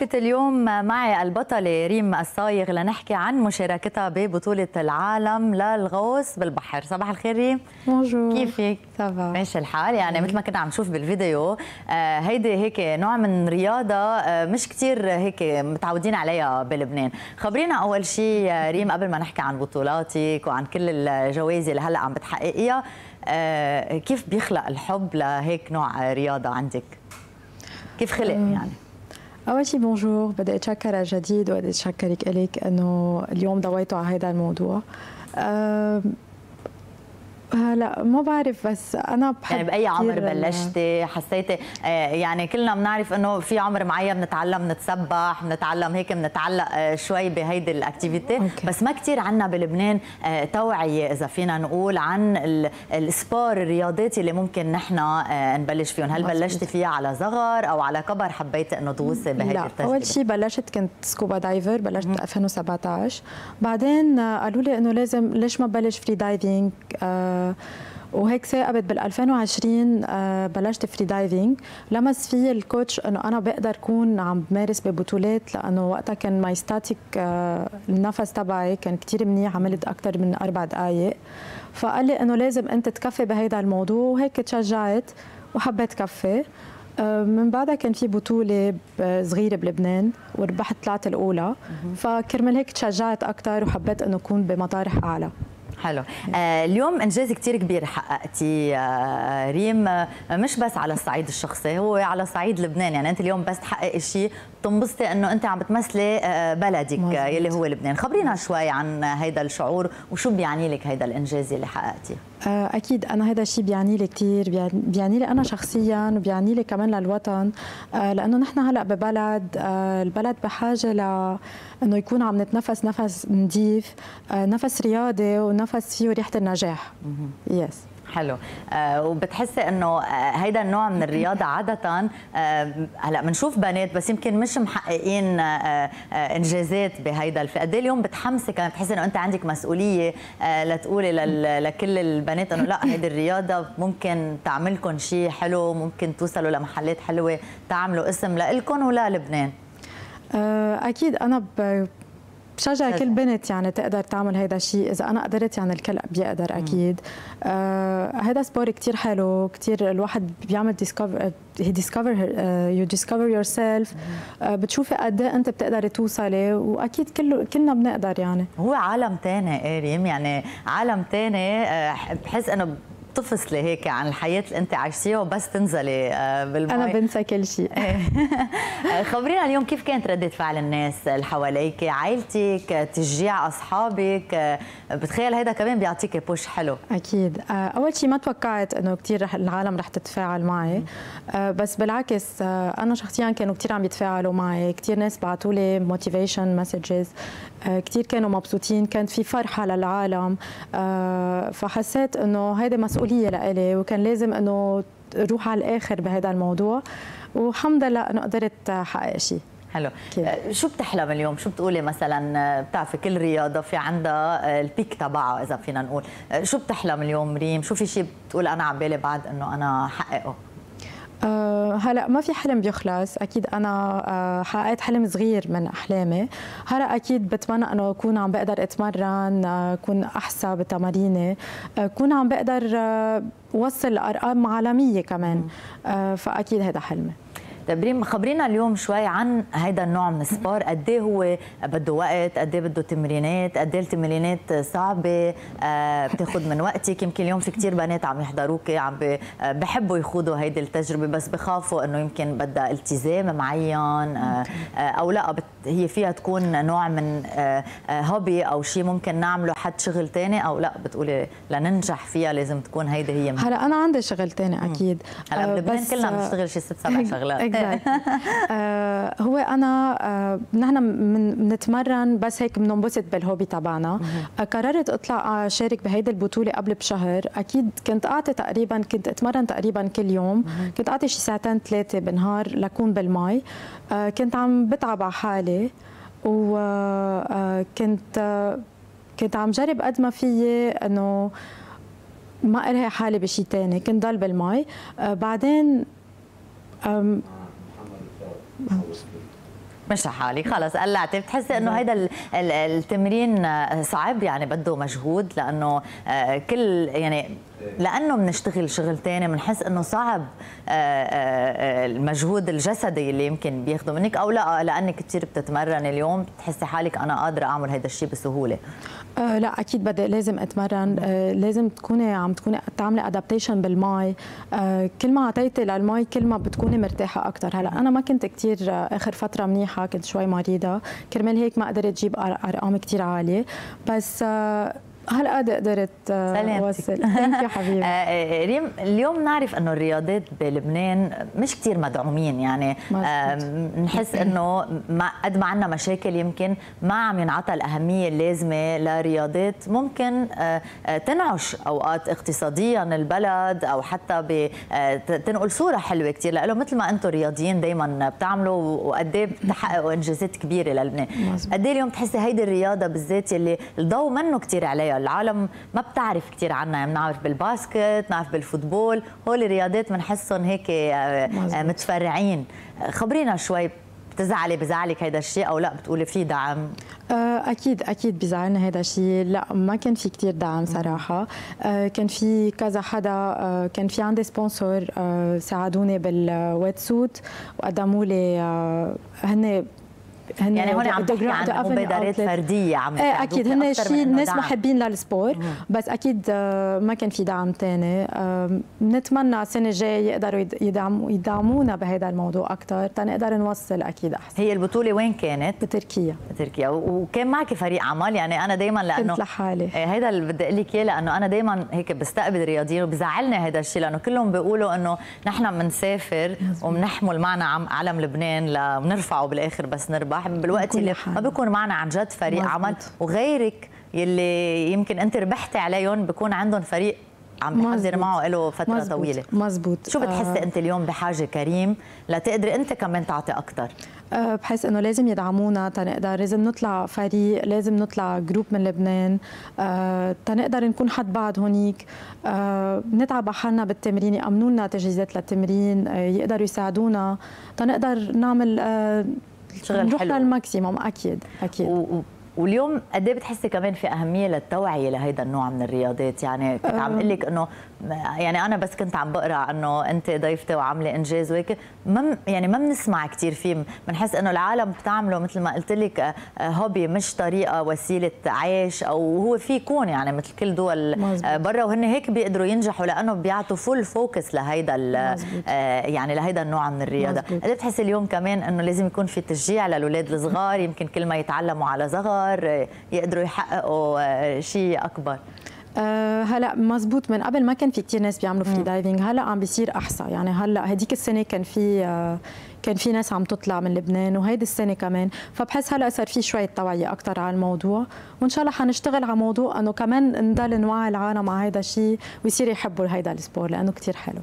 ضيفة اليوم معي البطلة ريم الصايغ لنحكي عن مشاركتها ببطولة العالم للغوص بالبحر صباح الخير ريم bonjour كيفك؟ ça va ماشي الحال يعني مثل ما كنا عم نشوف بالفيديو آه هيدي هيك نوع من رياضة آه مش كتير هيك متعودين عليها بلبنان خبرينا أول شيء ريم قبل ما نحكي عن بطولاتك وعن كل الجوائز اللي هلأ عم بتحققيها آه كيف بيخلق الحب لهيك نوع رياضة عندك؟ كيف خلق يعني؟ اول شيء bonjour بدي اتشكر جديد وبدي اتشكرك الك انه اليوم ضويتوا على هذا الموضوع أه هلا ما بعرف بس أنا بحب يعني بأي عمر بلشتي حسيتي آه يعني كلنا بنعرف إنه في عمر معين بنتعلم نتسبح بنتعلم هيك بنتعلق آه شوي بهيدي ال activity بس ما كثير عندنا بلبنان آه توعية إذا فينا نقول عن ال sport الرياضات اللي ممكن نحن نبلش فيهم. هل بلشتي فيها على صغر أو على كبر حبيتي إنه تغوصي بهيدي لا التجربة؟ أول شيء بلشت كنت scuba diver بلشت ب 2017 بعدين قالوا لي إنه لازم ليش ما بلش free diving آه وهيك ثاقبت بال 2020 بلشت free diving لمس في ال coach إنه أنا بقدر أكون عم بمارس ببطولات لأنه وقتها كان my static النفس تبعي كان كثير منيح عملت أكثر من أربع دقائق فقال لي إنه لازم أنت تكفي بهيدا الموضوع وهيك تشجعت وحبيت كفي. من بعدها كان في بطولة صغيرة بلبنان وربحت طلعت الأولى. فكرمال هيك تشجعت أكثر وحبيت إنه أكون بمطارح أعلى. حلو. آه اليوم إنجاز كثير كبير حققتي آه ريم. آه مش بس على الصعيد الشخصي هو على صعيد لبنان. يعني أنت اليوم بس تحققي شيء بتنبسطي إنه أنت عم بتمثلي بلدك. يلي هو لبنان. خبرينا شوي عن هيدا الشعور وشو بيعني لك هيدا الإنجاز اللي حققتيه؟ أكيد أنا هذا الشيء بيعني لي كثير بيعني لي أنا شخصيا وبيعني لي كمان للوطن. لأنه نحن هلأ ببلد البلد بحاجة ل إنه يكون عم نتنفس نفس نظيف نفس رياضي ونفس فيه ريحة النجاح. يس حلو. آه وبتحسي إنه آه هيدا النوع من الرياضة عادة آه هلأ بنشوف بنات بس يمكن مش محققين آه آه إنجازات بهيدا الفئة. قد اليوم بتحمسك كمان بتحسي إنه أنت عندك مسؤولية آه لتقولي لكل البنات إنه لأ هيدي الرياضة ممكن تعملكم شيء حلو ممكن توصلوا لمحلات حلوة تعملوا اسم لإلكم وللبنان آه أكيد أنا بشجع كل بنت يعني تقدر تعمل هذا الشيء إذا أنا قدرت يعني الكل بيقدر أكيد. آه هذا sport كثير حلو كثير الواحد بيعمل discover هي discover you discover yourself بتشوفي قد إيه أنت بتقدري توصلي وأكيد كله كلنا بنقدر يعني. هو عالم ثاني ريم يعني عالم ثاني بحس إنه تفصلي هيك عن الحياة اللي انت عايشتيها وبس تنزلي بالمي. أنا بنسى كل شيء. خبرينا اليوم كيف كانت ردة فعل الناس اللي حواليك عائلتك تشجيع أصحابك بتخيل هيدا كمان بيعطيك push حلو. أكيد. أول شيء ما توقعت إنه كثير العالم رح تتفاعل معي. بس بالعكس أنا شخصيا كانوا كثير عم يتفاعلوا معي. كثير ناس بعثوا لي motivation messages كثير كانوا مبسوطين كانت في فرحه للعالم فحسيت إنه هيدي مسؤولية لإلي وكان لازم إنه روح على الآخر بهذا الموضوع. والحمد لله إنه قدرت احقق شيء حلو. كيف. شو بتحلم اليوم؟ شو بتقولي مثلا؟ بتعرفي كل رياضة في عندها ال peak تبعها إذا فينا نقول. شو بتحلم اليوم ريم؟ شو في شيء بتقول أنا على بالي بعد إنه أنا حققه؟ أه هلا ما في حلم بيخلص. أكيد أنا أه حققت حلم صغير من أحلامي. هلا أكيد بتمنى إنه أكون عم بقدر أتمرن أكون أحسن بتماريني أكون عم بقدر اوصل ارقام عالمية كمان. أه فأكيد هذا حلمي. طيب ريم خبرينا اليوم شوي عن هيدا النوع من السبور. قد إيه هو بده وقت؟ قد إيه بده تمرينات؟ قد إيه التمرينات صعبة؟ آه بتاخذ من وقتك؟ يمكن اليوم في كثير بنات عم يحضروك عم بحبوا يخوضوا هيدي التجربة بس بخافوا إنه يمكن بدها التزام معين. آه أو لا هي فيها تكون نوع من آه هوبي أو شيء ممكن نعمله حد شغل ثاني أو لا بتقولي لننجح فيها لازم تكون هيدي هي هلا أنا عندي شغل ثاني أكيد. هلا بلبنان كلنا بنشتغل شي ست سبع شغلات. آه هو أنا آه نحن بنتمرن بس هيك بننبسط بالهوبي تبعنا. آه قررت أطلع أشارك بهيدي البطولة قبل بشهر. أكيد كنت أعطي تقريبا كنت أتمرن تقريبا كل يوم. كنت أعطي شي ساعتين ثلاثة بالنهار لكون بالمي. آه كنت عم بتعب على حالي. وكنت آه كنت عم جرب قد ما فيي إنه ما إلهي حالي بشيء ثاني كنت ضل بالمي. آه بعدين مش حالك خلص. قلعتي. بتحسي إنه هيدا التمرين صعب يعني بده مجهود لأنه آه، كل يعني لأنه بنشتغل شغل ثاني بنحس إنه صعب آه، آه، المجهود الجسدي اللي يمكن بياخذه منك أو لا لأنك كثير بتتمرن اليوم بتحسي حالك أنا قادرة أعمل هذا الشيء بسهولة. آه لا أكيد بدي لازم أتمرن. آه لازم تكوني عم تكوني تعملي adaptation بالماي آه كل ما أعطيتي للماي كل ما بتكوني مرتاحة أكثر هلأ أنا ما كنت كثير آه آخر فترة منيحة كنت شوي مريضة. كرمال هيك ما قدرت أجيب أرقام كثير عالية. بس آه هلا قدرت آه، أوصل. يا حبيبي. آه، ريم اليوم نعرف إنه الرياضات بلبنان مش كثير مدعومين يعني. نحس إنه قد ما عندنا مشاكل يمكن ما عم ينعطى الأهمية اللازمة لرياضات ممكن آه، تنعش أوقات اقتصاديا البلد أو حتى تنقل صورة حلوة كثير لإنه مثل ما أنتم رياضيين دائما بتعملوا وقد إيه بتحققوا إنجازات كبيرة للبنان قد إيه اليوم تحسي هيدي الرياضة بالذات اللي الضوء منه كثير عليها؟ العالم ما بتعرف كثير عنها. يعني بنعرف بالباسكت بنعرف بالفوتبول. هول الرياضات بنحسهم هيك آه، آه، متفرعين. خبرينا شوي. بتزعلي بزعلك هيدا الشيء أو لا؟ بتقولي في دعم. آه، أكيد أكيد بزعلنا هذا الشيء. لا ما كان في كثير دعم صراحة. كان في كذا حدا كان في عندي sponsor ساعدوني بال wet suit وقدموا لي هن هن يعني هون عم تحكي عن مبادرات فردية عم إيه أكيد هن شيء ناس محبين لل fr: sport بس أكيد آه، ما كان في دعم ثاني بنتمنى السنة الجاية يقدروا يدعموا يدعمونا بهذا الموضوع أكثر تنقدر نوصل أكيد أحسن. هي البطولة وين كانت؟ بتركيا. بتركيا. وكان معك فريق عمل؟ يعني أنا دائما لأنه كنت لحالي. هذا اللي بدي أقول لك إياه لأنه أنا دائما هيك بستقبل رياضيين وبزعلني هذا الشيء لأنه كلهم بيقولوا إنه نحن بنسافر وبنحمل معنا علم لبنان لنرفعه بالآخر بس نربح. بالوقت اللي ما بيكون معنا عن جد فريق مزبوط. عمل وغيرك يلي يمكن انت ربحتي عليهم بكون عندهم فريق عم بحضر معه له فترة مزبوط. طويلة. مزبوط شو بتحسي آه. انت اليوم بحاجة كريم لتقدري انت كمان تعطي أكثر آه بحس إنه لازم يدعمونا تنقدر لازم نطلع فريق لازم نطلع group من لبنان. آه تنقدر نكون حد بعض هونيك. آه نتعب حالنا بالتمرين يأمنوا لنا تجهيزات للتمرين يقدروا يساعدونا. تنقدر نعمل شغل نروح لل maximum أكيد أكيد. و... واليوم قد إيه بتحسي كمان في أهمية للتوعية لهيدا النوع من الرياضات؟ يعني كنت عم أقول لك إنه يعني أنا بس كنت عم بقرأ إنه أنت ضيفتي وعاملة إنجاز وهيك. ما يعني ما بنسمع كثير فيه. بنحس إنه العالم بتعمله مثل ما قلت لك hobby مش طريقة وسيلة عيش أو هو في يكون يعني مثل كل دول برا. وهن هيك بيقدروا ينجحوا لأنه بيعطوا full focus لهيدا يعني لهيدا النوع من الرياضة. قد بتحسي اليوم كمان إنه لازم يكون في تشجيع للاولاد الصغار. يمكن كل ما يتعلموا على صغر يقدروا يحققوا شيء أكبر. أه هلا مزبوط من قبل ما كان في كثير ناس بيعملوا free diving هلا عم بيصير أحسن. يعني هلا هديك السنة كان في أه كان في ناس عم تطلع من لبنان وهيدي السنة كمان. فبحس هلا صار في شوية توعية أكثر على الموضوع. وإن شاء الله حنشتغل على موضوع إنه كمان نضل نوعي العالم على هذا الشيء ويصير يحبوا هيدا ال sport لأنه كثير حلو.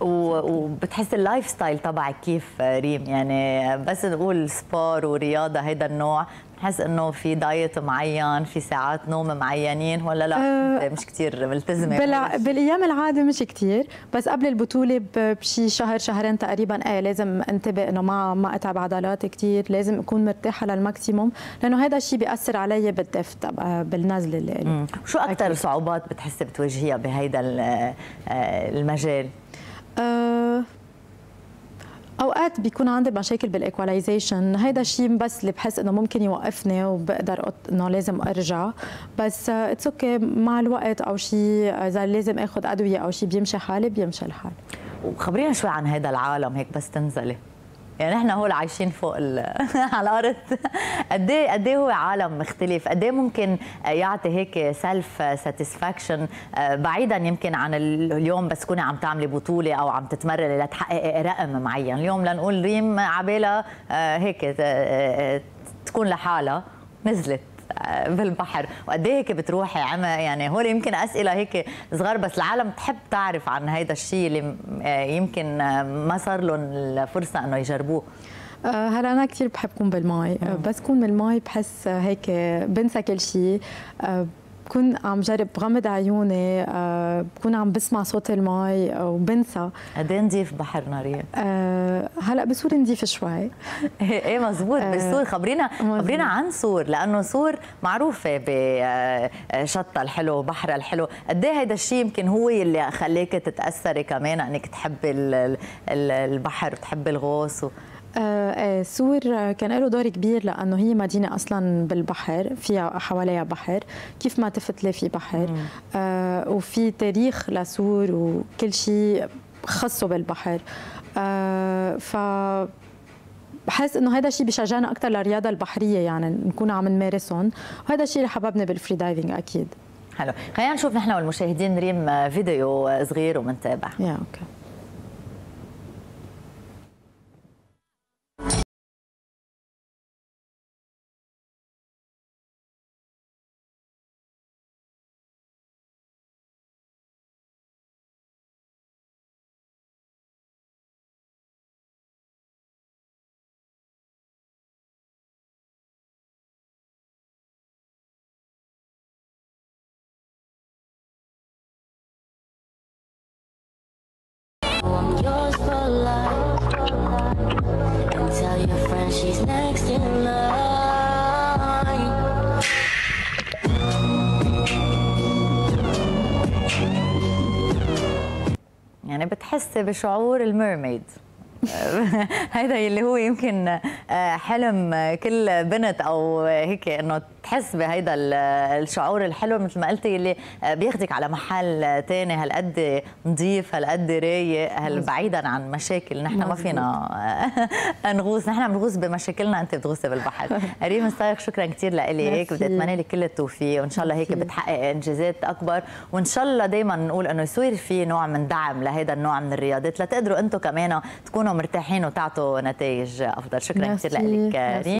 وبتحس ال lifestyle تبعك كيف ريم؟ يعني بس نقول sport ورياضة هيدا النوع بحس إنه في diet معين في ساعات نوم معينين ولا لا؟ أه مش كثير ملتزمة بلا بالأيام العادة مش كثير بس قبل البطولة بشي شهر شهرين تقريبا إيه لازم انتبه إنه ما ما أتعب عضلات كثير لازم أكون مرتاحة لل maximum لأنه هذا الشيء بيأثر علي بال dive بالنزلة اللي شو أكثر صعوبات بتحسي بتواجهيها بهيدا آه، المجال؟ أه أوقات بيكون عندي مشاكل بال equalization هيدا الشيء بس اللي بحس إنه ممكن يوقفني وبقدر إنه لازم أرجع. بس it's okay مع الوقت أو شيء إذا لازم آخذ أدوية أو شيء بيمشي حالي بيمشي الحال. وخبرينا شوي عن هذا العالم هيك بس تنزلي. يعني نحن هول عايشين فوق على الأرض. قد إيه قد إيه هو عالم مختلف؟ قد إيه ممكن يعطي هيك self satisfaction بعيدا يمكن عن اليوم بس تكوني عم تعملي بطولة أو عم تتمرني لتحققي رقم معين. اليوم لنقول ريم عبالها آه، هيك آه، آه، تكون لحالها. نزلت. بالبحر. وقد إيه هيك بتروحي عم يعني هول يمكن أسئلة هيك صغار بس العالم تحب تعرف عن هذا الشيء اللي آه، يمكن آه، ما صار لهم الفرصة إنه يجربوه. آه، هلا أنا كثير بحب كون بالماء بس كون بالماء بحس هيك بنسى كل شيء. بكون عم جرب غمض عيوني آه، بكون عم بسمع صوت المي وبنسى. قد إيه نضيف بحرنا ريم؟ آه، هلأ بصور نضيف شوي. إيه إيه مزبوط بصور خبرينا خبرينا عن صور لأنه صور معروفة بشطها الحلو وبحرها الحلو. قد إيه هيدا الشيء يمكن هو اللي خليك تتأثري كمان إنك تحبي البحر وتحبي الغوص و... آه صور كان له دور كبير لأنه هي مدينة أصلا بالبحر فيها حواليها بحر كيف ما تفتلي في بحر. آه وفي تاريخ لصور وكل شيء خصه بالبحر. آه ف بحس إنه هذا الشيء بيشجعنا أكثر للرياضة البحرية يعني نكون عم نمارسهم. وهذا الشيء اللي حببني بال free diving أكيد. حلو. خلينا نشوف نحن والمشاهدين ريم فيديو صغير ومنتابع. يا okay yours for life. And tell your friend she's next in. يعني بتحسي بشعور الميرميد هذا اللي هو يمكن حلم كل بنت أو هيك إنه تحس بهيدا الشعور الحلو مثل ما قلتي اللي بياخدك على محل تاني هالقد نظيف هالقد رايق هال بعيدا عن مشاكل. نحن ما فينا نغوص. نحن بنغوص بمشاكلنا أنت بتغوصي بالبحر. ريم الصايغ شكرا كثير لك بدي أتمنى لك كل التوفيق وإن شاء الله هيك بتحقق إنجازات أكبر. وإن شاء الله دائما نقول إنه يصير في نوع من دعم لهذا النوع من الرياضات لتقدروا أنتم كمان تكونوا مرتاحين وتعطوا نتائج أفضل. شكرا كثير لك ريم.